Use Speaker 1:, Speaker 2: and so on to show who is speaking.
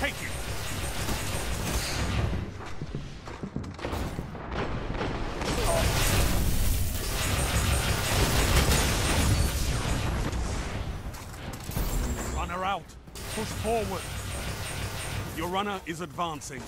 Speaker 1: Take it! Runner out. Push forward. Your runner is advancing.